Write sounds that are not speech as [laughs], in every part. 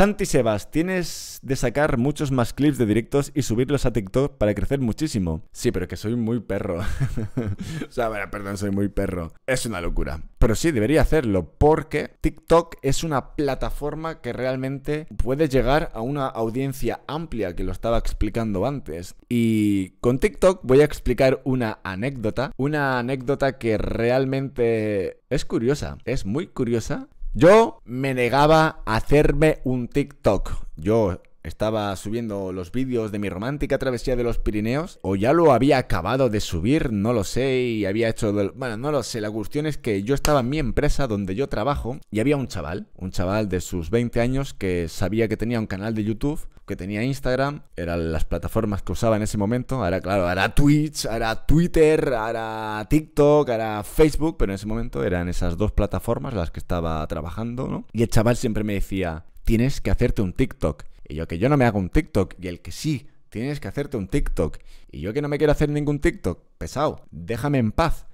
Santi Sebas, tienes de sacar muchos más clips de directos y subirlos a TikTok para crecer muchísimo. Sí, pero que soy muy perro. [laughs] o sea, perdón, soy muy perro. Es una locura. Pero sí, debería hacerlo porque TikTok es una plataforma que realmente puede llegar a una audiencia amplia, que lo estaba explicando antes. Y con TikTok voy a explicar una anécdota. Una anécdota que realmente es curiosa. Es muy curiosa yo me negaba a hacerme un TikTok. Yo estaba subiendo los vídeos de mi romántica travesía de los Pirineos, o ya lo había acabado de subir, no lo sé, y había hecho... Bueno, no lo sé, la cuestión es que yo estaba en mi empresa donde yo trabajo y había un chaval, un chaval de sus 20 años que sabía que tenía un canal de YouTube, que tenía Instagram, eran las plataformas que usaba en ese momento, ahora claro, era Twitch, era Twitter, era TikTok, era Facebook, pero en ese momento eran esas dos plataformas las que estaba trabajando, ¿no? Y el chaval siempre me decía, tienes que hacerte un TikTok. Y yo que yo no me hago un TikTok. Y el que sí, tienes que hacerte un TikTok. Y yo que no me quiero hacer ningún TikTok. Pesado, déjame en paz.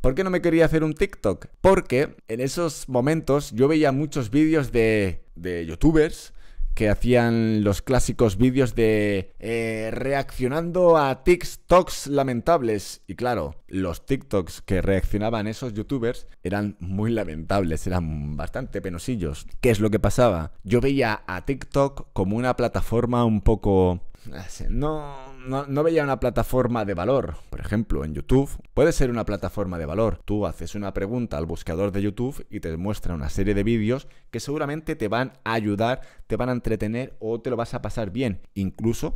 ¿Por qué no me quería hacer un TikTok? Porque en esos momentos yo veía muchos vídeos de, de youtubers que hacían los clásicos vídeos de eh, reaccionando a TikToks lamentables. Y claro, los TikToks que reaccionaban esos youtubers eran muy lamentables, eran bastante penosillos. ¿Qué es lo que pasaba? Yo veía a TikTok como una plataforma un poco... No, no, veía una plataforma de valor. Por ejemplo, en YouTube puede ser una plataforma de valor. Tú haces una pregunta al buscador de YouTube y te muestra una serie de vídeos que seguramente te van a ayudar, te van a entretener o te lo vas a pasar bien. Incluso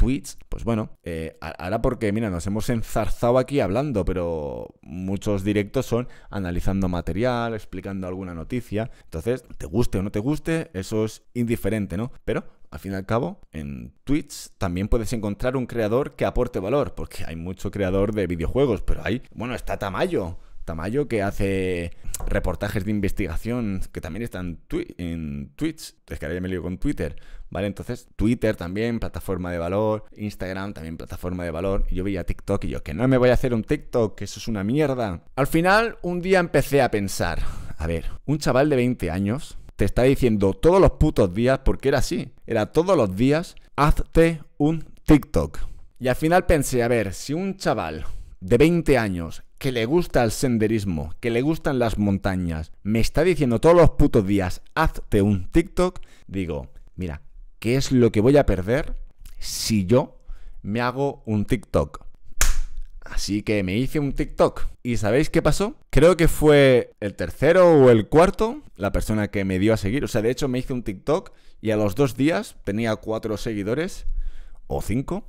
tweets, pues bueno, eh, ahora porque, mira, nos hemos enzarzado aquí hablando, pero muchos directos son analizando material, explicando alguna noticia. Entonces, te guste o no te guste, eso es indiferente, ¿no? Pero al fin y al cabo, en Twitch también puedes encontrar un creador que aporte valor, porque hay mucho creador de videojuegos, pero hay, bueno, está Tamayo. Tamayo que hace reportajes de investigación que también están en Twitch. Es que ahora ya me lío con Twitter. ¿Vale? Entonces, Twitter también, plataforma de valor. Instagram también, plataforma de valor. Y yo veía TikTok y yo, que no me voy a hacer un TikTok, que eso es una mierda. Al final, un día empecé a pensar, a ver, un chaval de 20 años te está diciendo todos los putos días, porque era así, era todos los días, hazte un TikTok. Y al final pensé, a ver, si un chaval de 20 años que le gusta el senderismo, que le gustan las montañas, me está diciendo todos los putos días, hazte un TikTok, digo, mira, ¿qué es lo que voy a perder si yo me hago un TikTok? Así que me hice un TikTok. ¿Y sabéis qué pasó? Creo que fue el tercero o el cuarto la persona que me dio a seguir. O sea, de hecho me hice un TikTok y a los dos días tenía cuatro seguidores o cinco.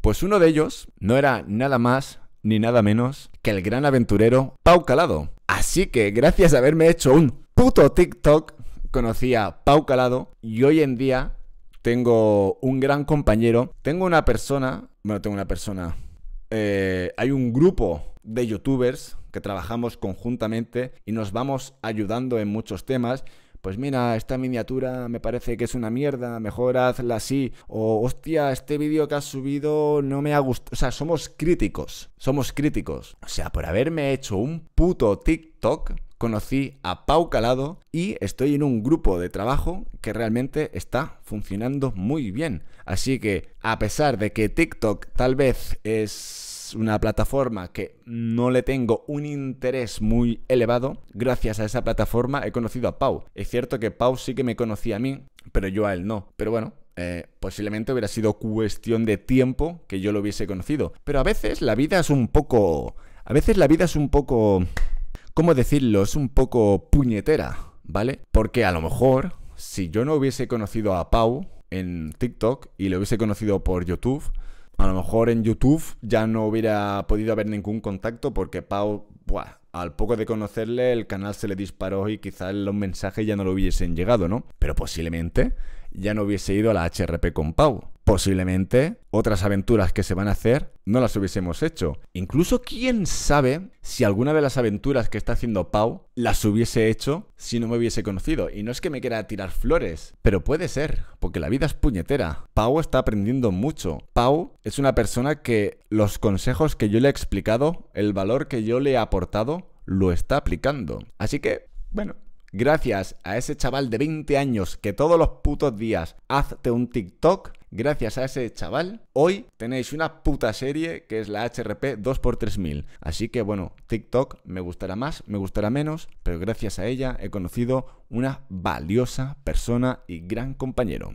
Pues uno de ellos no era nada más ni nada menos que el gran aventurero Pau Calado. Así que gracias a haberme hecho un puto TikTok, conocí a Pau Calado y hoy en día tengo un gran compañero. Tengo una persona, bueno, tengo una persona, eh, hay un grupo de youtubers que trabajamos conjuntamente y nos vamos ayudando en muchos temas. Pues mira, esta miniatura me parece que es una mierda, mejor hazla así. O hostia, este vídeo que has subido no me ha gustado. O sea, somos críticos, somos críticos. O sea, por haberme hecho un puto TikTok, conocí a Pau Calado y estoy en un grupo de trabajo que realmente está funcionando muy bien. Así que a pesar de que TikTok tal vez es una plataforma que no le tengo un interés muy elevado, gracias a esa plataforma he conocido a Pau. Es cierto que Pau sí que me conocía a mí, pero yo a él no. Pero bueno, eh, posiblemente hubiera sido cuestión de tiempo que yo lo hubiese conocido. Pero a veces la vida es un poco... A veces la vida es un poco... ¿cómo decirlo? Es un poco puñetera, ¿vale? Porque a lo mejor, si yo no hubiese conocido a Pau en TikTok y lo hubiese conocido por YouTube, a lo mejor en YouTube ya no hubiera podido haber ningún contacto porque Pau, buah, al poco de conocerle el canal se le disparó y quizás los mensajes ya no lo hubiesen llegado, ¿no? Pero posiblemente ya no hubiese ido a la HRP con Pau posiblemente otras aventuras que se van a hacer no las hubiésemos hecho. Incluso quién sabe si alguna de las aventuras que está haciendo Pau las hubiese hecho si no me hubiese conocido. Y no es que me quiera tirar flores, pero puede ser, porque la vida es puñetera. Pau está aprendiendo mucho. Pau es una persona que los consejos que yo le he explicado, el valor que yo le he aportado, lo está aplicando. Así que, bueno, gracias a ese chaval de 20 años que todos los putos días hazte un TikTok, gracias a ese chaval, hoy tenéis una puta serie que es la HRP 2x3000. Así que bueno, TikTok me gustará más, me gustará menos, pero gracias a ella he conocido una valiosa persona y gran compañero.